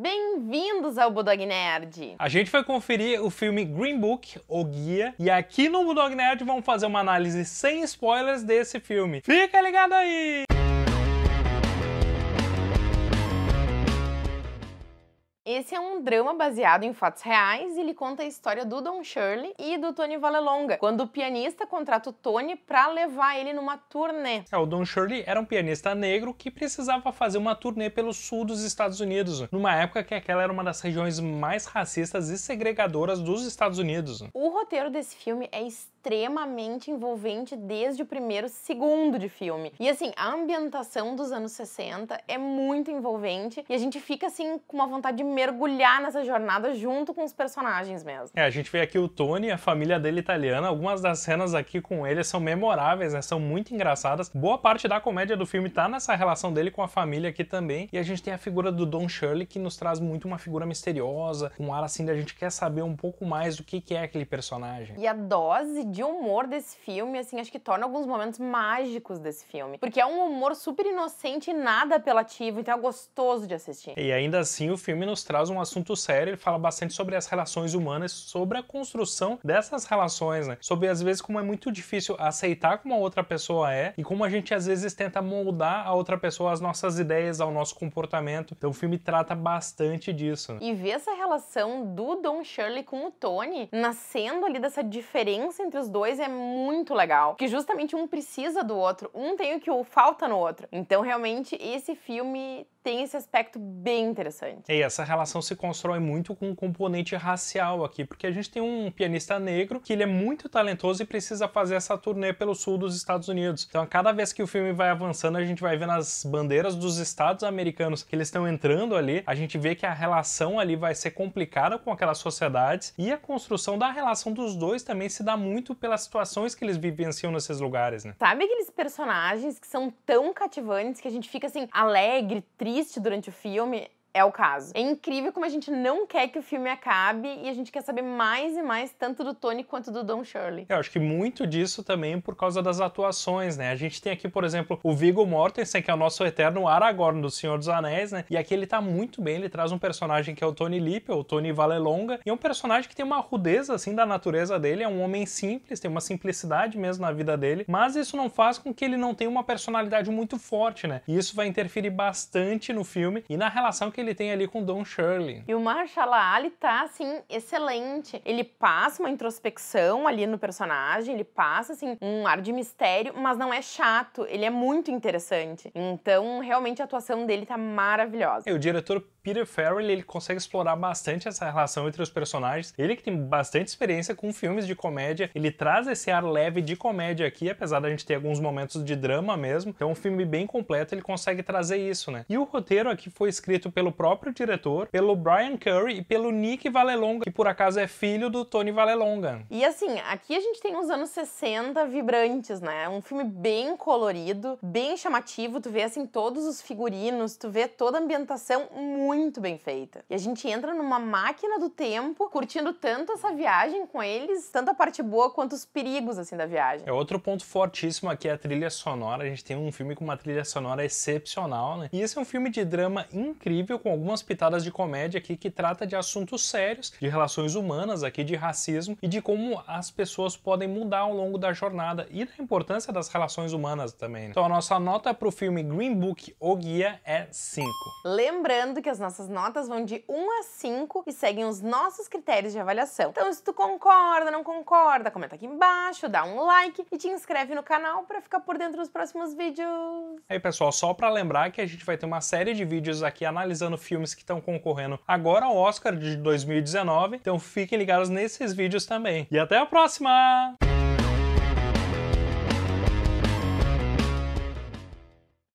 Bem-vindos ao Budog Nerd! A gente vai conferir o filme Green Book, o Guia, e aqui no Budog Nerd vamos fazer uma análise sem spoilers desse filme. Fica ligado aí! Esse é um drama baseado em fatos reais e ele conta a história do Don Shirley e do Tony Vallelonga, quando o pianista contrata o Tony para levar ele numa turnê. É, o Don Shirley era um pianista negro que precisava fazer uma turnê pelo sul dos Estados Unidos, numa época que aquela era uma das regiões mais racistas e segregadoras dos Estados Unidos. O roteiro desse filme é extremamente envolvente desde o primeiro segundo de filme. E assim, a ambientação dos anos 60 é muito envolvente e a gente fica assim com uma vontade de mergulhar nessa jornada junto com os personagens mesmo. É, a gente vê aqui o Tony, a família dele italiana, algumas das cenas aqui com ele são memoráveis, né? São muito engraçadas. Boa parte da comédia do filme tá nessa relação dele com a família aqui também. E a gente tem a figura do Don Shirley que nos traz muito uma figura misteriosa, um ar assim da gente quer saber um pouco mais do que, que é aquele personagem. E a dose de humor desse filme, assim, acho que torna alguns momentos mágicos desse filme. Porque é um humor super inocente e nada apelativo, então é gostoso de assistir. E ainda assim o filme nos traz um assunto sério, ele fala bastante sobre as relações humanas, sobre a construção dessas relações, né? Sobre às vezes como é muito difícil aceitar como a outra pessoa é e como a gente às vezes tenta moldar a outra pessoa às nossas ideias, ao nosso comportamento. Então o filme trata bastante disso. E ver essa relação do Don Shirley com o Tony nascendo ali dessa diferença entre os dois é muito legal, que justamente um precisa do outro, um tem o que falta no outro. Então realmente esse filme tem esse aspecto bem interessante. E essa relação se constrói muito com um componente racial aqui, porque a gente tem um pianista negro que ele é muito talentoso e precisa fazer essa turnê pelo sul dos Estados Unidos. Então, a cada vez que o filme vai avançando, a gente vai vendo as bandeiras dos estados americanos que eles estão entrando ali. A gente vê que a relação ali vai ser complicada com aquelas sociedades e a construção da relação dos dois também se dá muito pelas situações que eles vivenciam nesses lugares, né? Sabe aqueles personagens que são tão cativantes que a gente fica assim alegre, triste triste durante o filme é o caso. É incrível como a gente não quer que o filme acabe e a gente quer saber mais e mais tanto do Tony quanto do Don Shirley. Eu acho que muito disso também por causa das atuações, né? A gente tem aqui, por exemplo, o Viggo Mortensen, que é o nosso eterno Aragorn do Senhor dos Anéis, né? E aqui ele tá muito bem, ele traz um personagem que é o Tony Lip, o Tony Valelonga, e é um personagem que tem uma rudeza, assim, da natureza dele, é um homem simples, tem uma simplicidade mesmo na vida dele, mas isso não faz com que ele não tenha uma personalidade muito forte, né? E isso vai interferir bastante no filme e na relação que que ele tem ali com Don Shirley. E o Mahershala Ali tá, assim, excelente. Ele passa uma introspecção ali no personagem, ele passa, assim, um ar de mistério, mas não é chato, ele é muito interessante. Então, realmente, a atuação dele tá maravilhosa. E o diretor Peter Farrell ele consegue explorar bastante essa relação entre os personagens. Ele que tem bastante experiência com filmes de comédia, ele traz esse ar leve de comédia aqui, apesar da gente ter alguns momentos de drama mesmo. Então, é um filme bem completo, ele consegue trazer isso, né? E o roteiro aqui foi escrito pelo próprio diretor, pelo Brian Curry e pelo Nick Vallelonga, que por acaso é filho do Tony Vallelonga. E assim, aqui a gente tem os anos 60 vibrantes, né? Um filme bem colorido, bem chamativo, tu vê assim todos os figurinos, tu vê toda a ambientação muito muito bem feita. E a gente entra numa máquina do tempo, curtindo tanto essa viagem com eles, tanto a parte boa quanto os perigos assim da viagem. É outro ponto fortíssimo aqui é a trilha sonora. A gente tem um filme com uma trilha sonora excepcional, né? E esse é um filme de drama incrível com algumas pitadas de comédia aqui que trata de assuntos sérios, de relações humanas aqui, de racismo e de como as pessoas podem mudar ao longo da jornada e da importância das relações humanas também. Né? Então a nossa nota para o filme Green Book, O Guia, é 5. Lembrando que as nossas notas vão de 1 a 5 e seguem os nossos critérios de avaliação. Então, se tu concorda, não concorda, comenta aqui embaixo, dá um like e te inscreve no canal para ficar por dentro dos próximos vídeos. Aí, pessoal, só para lembrar que a gente vai ter uma série de vídeos aqui analisando filmes que estão concorrendo agora ao Oscar de 2019. Então, fiquem ligados nesses vídeos também. E até a próxima!